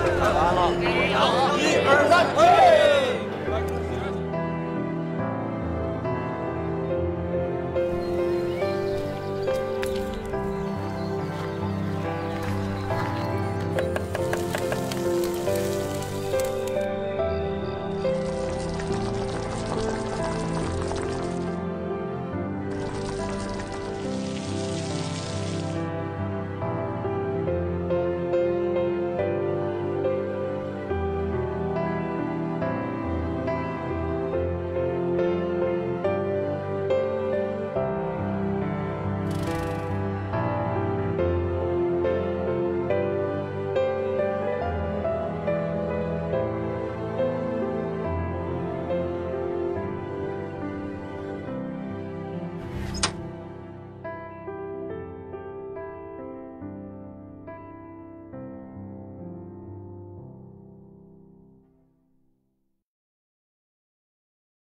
太晚了